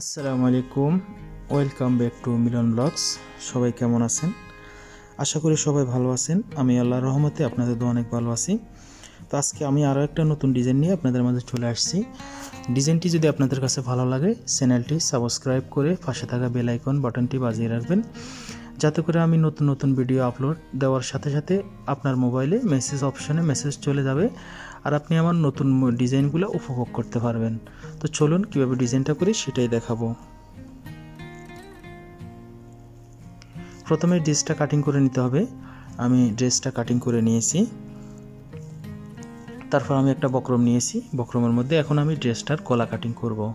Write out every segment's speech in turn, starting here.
আসসালামু আলাইকুম। Welcome back to Milan blogs সবাই কেমন আছেন? আশা করি সবাই ভালো আছেন। আমি আল্লাহ রহমতে আপনাদের তো অনেক ভালো আছি। তো আজকে আমি আরও একটা নতুন ডিজাইন নিয়ে আপনাদের মাঝে চলে আসছি। ডিজাইনটি যদি আপনাদের কাছে ভালো লাগে, চ্যানেলটি সাবস্ক্রাইব করে পাশে থাকা বেল আইকন বাটনটি বাজিয়ে রাখবেন। যাতে করে আমি নতুন নতুন ভিডিও আপলোড দেওয়ার সাথে সাথে আপনার মোবাইলে মেসেজ অপশনে মেসেজ চলে যাবে আর আপনি আমার নতুন ডিজাইনগুলো উপভোগ করতে পারবেন। তো চলুন কীভাবে ডিজাইনটা করি সেটাই দেখাবো। প্রথমে ড্রেসটা কাটিং করে নিতে হবে। আমি ড্রেসটা কাটিং করে নিয়েছি। তারপর আমি একটা বক্রম নিয়েছি। বক্রমের মধ্যে এখন আমি ড্রেসটার গলা কাটিং করব।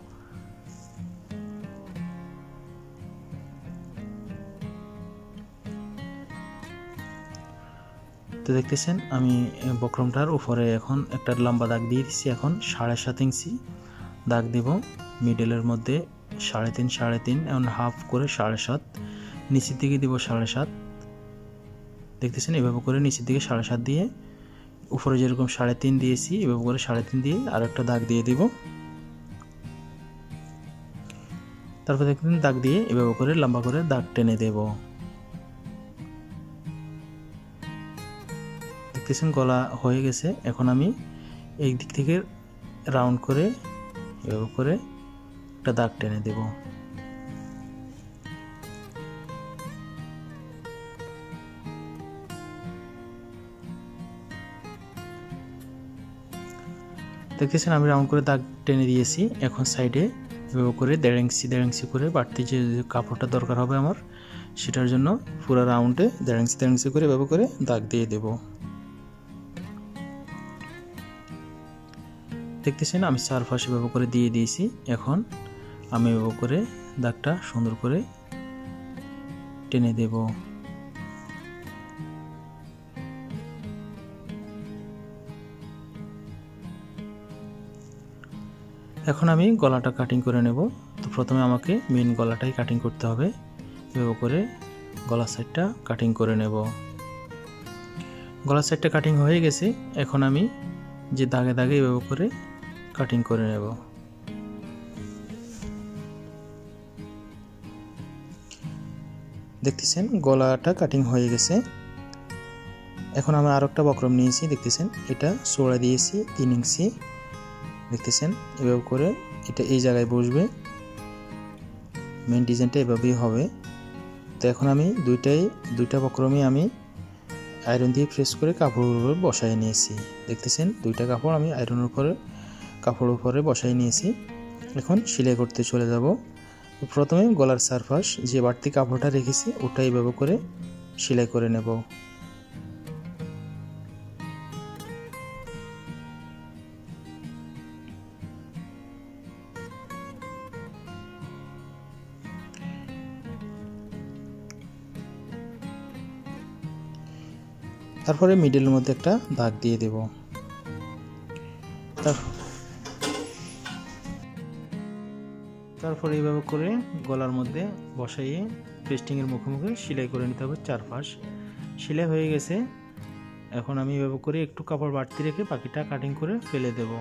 তো দেখতেছেন, আমি বক্রমটার উপরে এখন একটা লম্বা দাগ দিয়ে দিচ্ছি এখন সাড়ে সাত ইঞ্চি দাগ দেব। মিডলের মধ্যে সাড়ে তিন সাড়ে তিন, এখন হাফ করে সাড়ে সাত, নিচের দিকে দিব সাড়ে সাত। দেখতেছেন, এভাবে করে নিচের দিকে সাড়ে সাত দিয়ে, উপরে যেরকম সাড়ে তিন দিয়েছি, এভাবে করে সাড়ে তিন দিয়ে আর একটা দাগ দিয়ে দিব। তারপর দেখতেন দাগ দিয়ে এভাবে করে লম্বা করে দাগ টেনে দেব। দেখতেছেন গলা হয়ে গেছে। এখন আমি এই দিক থেকে রাউন্ড করে এভাবে করে একটা দাগ টেনে দেব। দেখতেছেন আমি রাউন্ড করে দাগ টেনে দিয়েছি। এখন সাইডে এভাবে করে দেড় ইঞ্চি দেড় ইঞ্চি করে বাড়তি যে কাপড়টা দরকার হবে আমার, সেটার জন্য পুরো রাউন্ডে দেড় ইঞ্চি দেড় ইঞ্চি করে এভাবে করে দাগ দিয়ে দেব। দেখতেছেন, আমি চার ফাঁস এভাবে করে দিয়ে দিয়েছি। এখন আমি এভাবে করে দাগটা সুন্দর করে টেনে দেব। এখন আমি গলাটা কাটিং করে নেব। তো প্রথমে আমাকে মেন গলাটাই কাটিং করতে হবে। এভাবে করে গলা সাইডটা কাটিং করে নেব। গলা সাইডটা কাটিং হয়ে গেছে। এখন আমি যে দাগে দাগে এভাবে করে কাটিং করে নেব। দেখতেছেন, গলাটা কাটিং হয়ে গেছে। এখন আমি আর একটা বক্রম নিয়েছি, দেখতেছেন, এটা চোড়া দিয়েছি তিন ইঞ্চি। দেখতেছেন, এভাবে করে এটা এই জায়গায় বসবে। মেন ডিজাইনটা এভাবেই হবে। তো এখন আমি দুইটাই, দুইটা বক্রমই আমি আয়রন দিয়ে প্রেস করে কাপড়ের উপরে বসাই নিয়েছি। দেখতেছেন, দুইটা কাপড় আমি আয়রনের উপরে কাপড়ের উপরে বসাই নিয়েছি। এখন সেলাই করতে চলে যাব। প্রথমে গলার সারফাস, যে বাড়তি কাপড়টা রেখেছি, ওটা এইভাবে করে সেলাই করে নেব। তারপরে মিডলের মধ্যে একটা দাগ দিয়ে দেব। এইভাবে করে গলার মধ্যে বসাইয়ে পেস্টিংয়ের মুখে মুখে সেলাই করে নিতে হবে চারপাশ। সেলাই হয়ে গেছে। এখন আমি এভাবে করে একটু কাপড় বাড়তি রেখে পাখিটা কাটিং করে ফেলে দেব।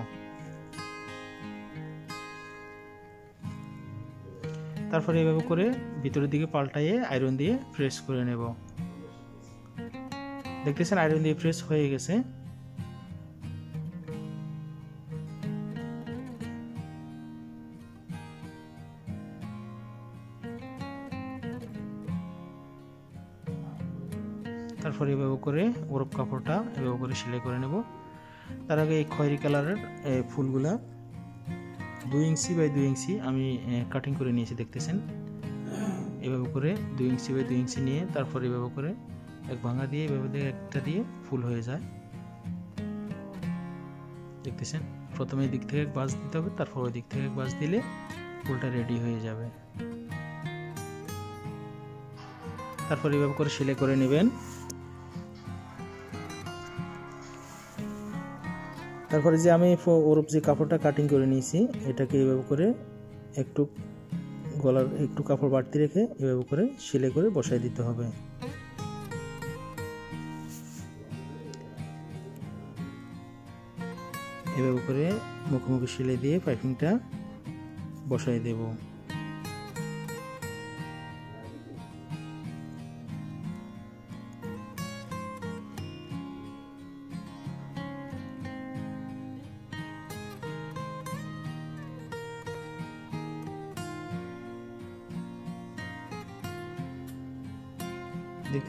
তারপরে এভাবে করে ভিতরের দিকে পাল্টাইয়ে আয়রন দিয়ে প্রেস করে নেব। দেখতেছেন আয়রন দিয়ে প্রেস হয়ে গেছে। করে ওরপ কাপড়টা এভাবে করে সেলাই করে নেব। তার আগে এই খয়েরি কালারের ফুলগুলা দুই ইঞ্চি বাই দুই ইঞ্চি আমি কাটিং করে নিয়েছি, দেখতেছেন? এভাবে করে দুই ইঞ্চি বাই দুই ইঞ্চি নিয়ে তারপর এভাবে করে এক ভাঙা দিয়ে, এভাবে দিয়ে একটা দিয়ে ফুল হয়ে যায়। দেখতেছেন? প্রথমে দিক থেকে এক বাস দিতে হবে, তারপর ওই দিক থেকে এক বাস দিলে ফুলটা রেডি হয়ে যাবে। তারপর এভাবে করে সেলাই করে নেবেন। তারপরে যে আমি ওরপ যে কাপড়টা কাটিং করে নিয়েছি, এটাকে এভাবে করে একটু গলার একটু কাপড় বাড়তি রেখে এভাবে করে সেলাই করে বসাই দিতে হবে। এভাবে করে মুখোমুখি সেলাই দিয়ে পাইপিংটা বসাই দেব।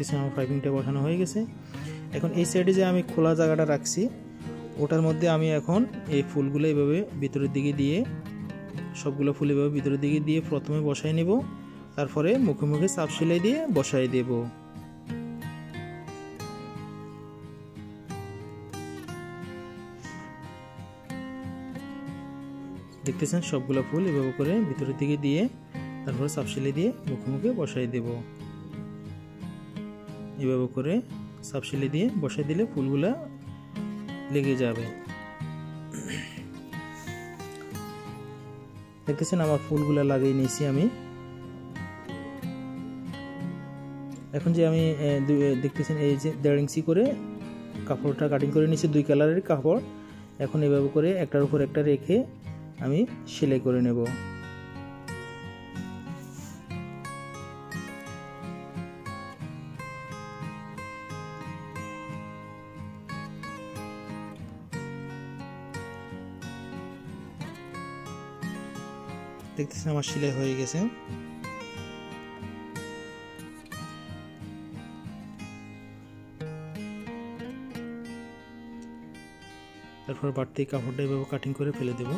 দেখতেছেন আমার পাইপিংটা বসানো হয়ে গেছে। এখন এই সাইডে যে আমি খোলা জায়গাটা রাখছি, ওটার মধ্যে আমি এখন এই ফুলগুলো এইভাবে ভিতরের দিকে দিয়ে, সবগুলো ফুল এভাবে ভিতরের দিকে দিয়ে প্রথমে বসাই নেব, তারপরে মুখে মুখে চাপ সেলাই দিয়ে বসাই দেব। দেখতেছেন সবগুলো ফুল এভাবে করে ভিতরের দিকে দিয়ে, তারপরে চাপ সেলাই দিয়ে মুখে মুখে বসাই দেব। এভাবে করে সেলাই দিয়ে বসাই দিলে ফুলগুলা লেগে যাবে। দেখতেছেন আমার ফুলগুলা লাগিয়ে নিয়েছি আমি। এখন যে আমি দেখতেছেন এই যে দেড় ইঞ্চি করে কাপড়টা কাটিং করে নিয়েছি, দুই কালারের কাপড়। এখন এভাবে করে একটার উপর একটা রেখে আমি সেলাই করে নেব। দেখতেছেন আমার সেলাই হয়ে গেছে। তারপর বাড়তি কাপড়টা এভাবে কাটিং করে ফেলে দেব।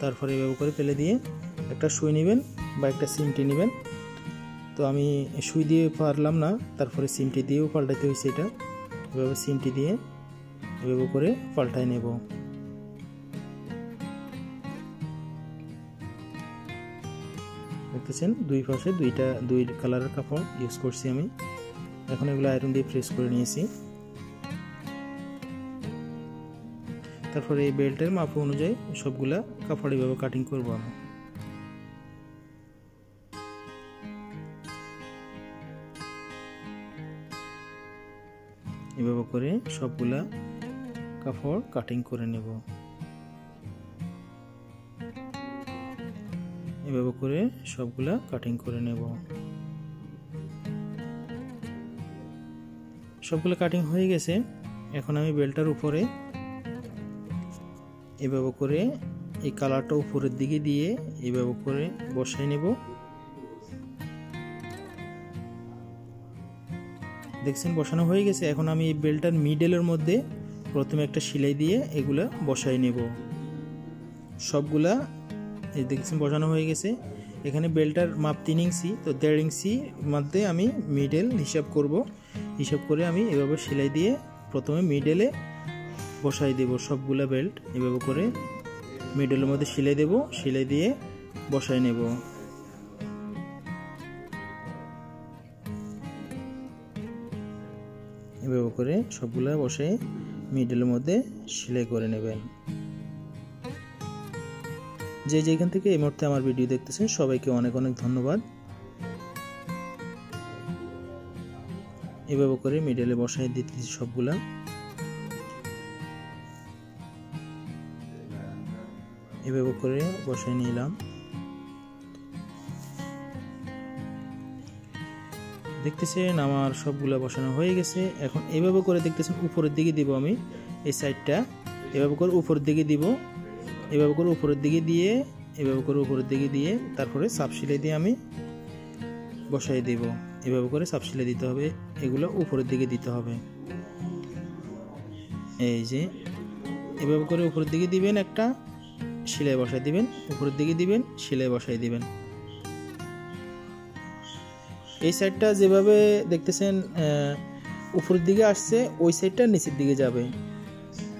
তারপরে এভাবে করে ফেলে দিয়ে একটা সুই নেবেন বা একটা সিমটি নেবেন। তো আমি সুই দিয়ে পারলাম না, তারপরে সিমটি দিয়েও পাল্টাতে হয়েছে এটা। এভাবে সিমটি দিয়ে এভাবে করে পাল্টায় নেব। দেখতেছেন, দুই পাশে দুইটা, দুই কালারের কাপড় ইউজ করছি আমি। এখন এগুলো আয়রন দিয়ে প্রেস করে নিয়েছি। তারপরে এই বেল্টের মাপ অনুযায়ী সবগুলা কাপড় এভাবে কাটিং করব আমি। এভাবে করে সবগুলা কাপড় কাটিং করে নেব। এভাবে করে সবগুলা কাটিং করে নেব। সবগুলো কাটিং হয়ে গেছে। এখন আমি বেল্টার উপরে এভাবে করে এই কালারটা উপরের দিকে দিয়ে এভাবে করে বসাই নেব। দেখছেন, বসানো হয়ে গেছে। এখন আমি এই বেল্টার মিডলের মধ্যে প্রথমে একটা সেলাই দিয়ে এগুলা বসাই নেব। সবগুলা এই বসানো হয়ে গেছে। এখানে বেল্টার মাপ তিন ইঞ্চি, তো দেড় ইঞ্চি মধ্যে আমি মিডেল হিসাব করব। হিসাব করে আমি এভাবে সেলাই দিয়ে প্রথমে মিডলে বসাই দেব সবগুলা বেল্ট। এভাবে করে মিডলের মধ্যে সেলাই দেব, সেলাই দিয়ে বসাই নেব। এভাবে করে সবগুলা বসে মিডলের মধ্যে সেলাই করে নেবেন। যে যেখান থেকে এই মুহূর্তে আমার ভিডিও দেখতেছেন, সবাইকে অনেক অনেক ধন্যবাদ। এভাবে করে মিডলে বসাই দিতেছি সবগুলা। এভাবে করে বসাই নিলাম। দেখতেছেন আমার সবগুলা বসানো হয়ে গেছে। এখন এভাবে করে দেখতেছেন উপরের দিকে দিব আমি এই সাইডটা এভাবে করে উপরের দিকে দিব। এভাবে করে উপরের দিকে দিয়ে, এভাবে করে উপরের দিকে দিয়ে, তারপরে সাপ সিলাই দিয়ে আমি বসাই দেব। এভাবে করে সাপ সিলাই দিতে হবে, এগুলো উপরের দিকে দিতে হবে। এই যে, এভাবে করে উপরের দিকে দিবেন একটা, সেলাই বসাই দিবেন, উপরের দিকে দিবেন, সেলাই বসাই দিবেন। এই সাইডটা যেভাবে দেখতেছেন উপরের দিকে আসছে, ওই সাইডটা নিচের দিকে যাবে।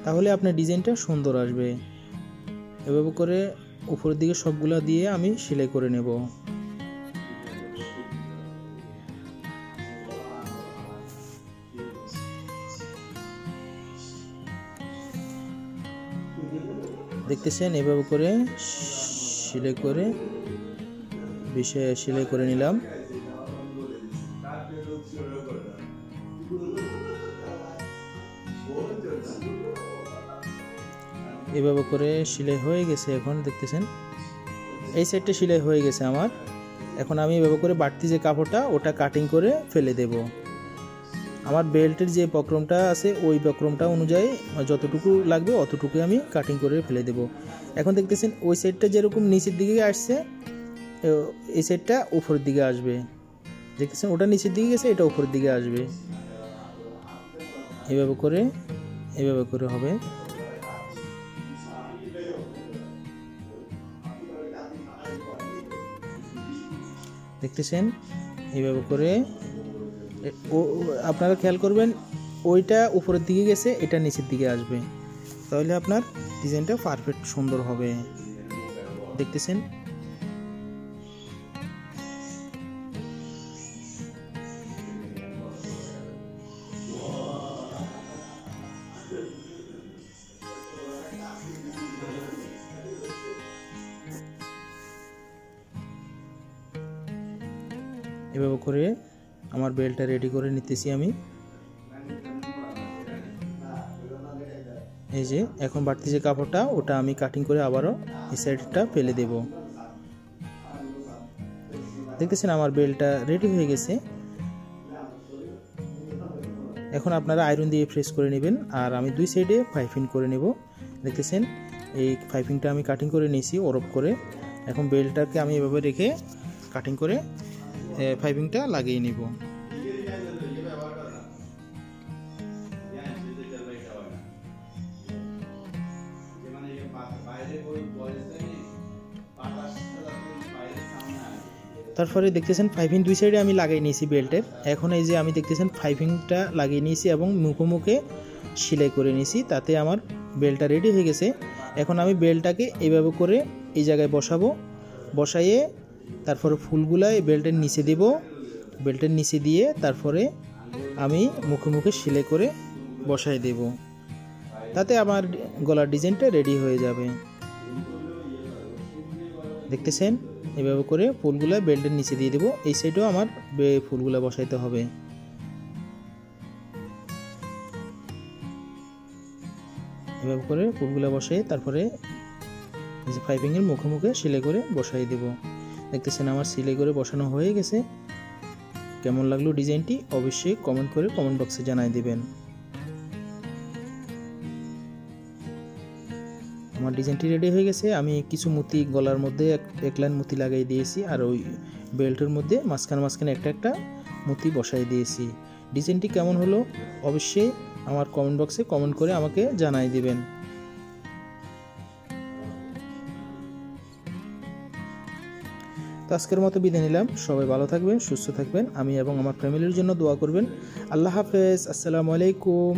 তাহলে আপনার ডিজাইনটা সুন্দর আসবে। এভাবে করে উপরের দিকে সবগুলা দিয়ে আমি সেলাই করে নেব। দেখতেছেন? এভাবে করে সেলাই করে বিষয়ে সেলাই করে নিলাম। এভাবে করে সেলাই হয়ে গেছে এখন, দেখতেছেন? এই সাইডটা সেলাই হয়ে গেছে আমার। এখন আমি এভাবে করে বাড়তি যে কাপড়টা, ওটা কাটিং করে ফেলে দেব। আমার বেল্টের যে বক্রমটা আছে, ওই বক্রমটা অনুযায়ী যতটুকু লাগবে অতটুকু আমি কাটিং করে ফেলে দেব। এখন দেখতেছেন, ওই সাইডটা যেরকম নিচের দিকে আসছে এই সাইডটা উপরের দিকে আসবে। দেখতেছেন, ওটা নিচের দিকে গেছে, এটা উপরের দিকে আসবে। এভাবে করে এভাবে করে হবে। দেখতেছেন, এইভাবে করে ও, আপনারা খেয়াল করবেন, ওইটা উপরের দিকে গেছে, এটা নিচের দিকে আসবে। তাহলে আপনার ডিজাইনটা পারফেক্ট সুন্দর হবে। দেখতেছেন? বেলটা রেডি করে নিতেছি আমি। এই যে, এখন বাড়তি যে কাপড়টা, ওটা আমি কাটিং করে আবারও এই সাইডটা ফেলে দেব। দেখতেছেন আমার বেলটা রেডি হয়ে গেছে। এখন আপনারা আয়রন দিয়ে ফ্রেশ করে নেবেন, আর আমি দুই সাইডে পাইপিং করে নেব। দেখতেছেন, এই পাইপিংটা আমি কাটিং করে নিয়েছি, ওরপ করে। এখন বেলটাকে আমি এভাবে রেখে কাটিং করে পাইপিংটা লাগিয়ে নিব। তারপরে দেখতেছেন ফাইভিং দুই সাইডে আমি লাগিয়ে নিয়েছি বেল্টের এখন এই যে আমি দেখতেছেন ফাইভিংটা লাগিয়ে নিয়েছি এবং মুখো মুখে সেলাই করে নিয়েছি, তাতে আমার বেলটা রেডি হয়ে গেছে। এখন আমি বেলটাকে এইভাবে করে এই জায়গায় বসাবো। বসাইয়ে তারপরে ফুলগুলা এই বেল্টের নিচে দেব। বেল্টের নিচে দিয়ে তারপরে আমি মুখে মুখে সেলাই করে বসাই দেব। তাতে আমার গলার ডিজাইনটা রেডি হয়ে যাবে। দেখতেছেন? এভাবে করে ফুলগুলো বেল্টের নিচে দিয়ে দেবো। এই সাইডেও আমার ফুলগুলো বসাইতে হবে। এভাবে করে ফুলগুলো বসে তারপরে পাইপিংয়ের মুখে মুখে সেলাই করে বসাই দেব। দেখতেছেন আমার সেলাই করে বসানো হয়ে গেছে। কেমন লাগল ডিজাইনটি অবশ্যই কমেন্ট করে কমেন্ট বক্সে জানাই দেবেন। আমার ডিজাইনটি রেডি হয়ে গেছে। আমি কিছু মুতি গলার মধ্যে এক লাইন মুতি লাগাই দিয়েছি আর ওই বেল্টের মধ্যে মাঝখানে মাঝখানে একটা একটা মুতি বসাই দিয়েছি। ডিজাইনটি কেমন হলো অবশ্যই আমার কমেন্ট বক্সে কমেন্ট করে আমাকে জানাই দিবেন। আজকের মতো বিদায় নিলাম। সবাই ভালো থাকবেন, সুস্থ থাকবেন। আমি এবং আমার ফ্যামিলির জন্য দোয়া করবেন। আল্লাহ হাফেজ। আসসালামু আলাইকুম।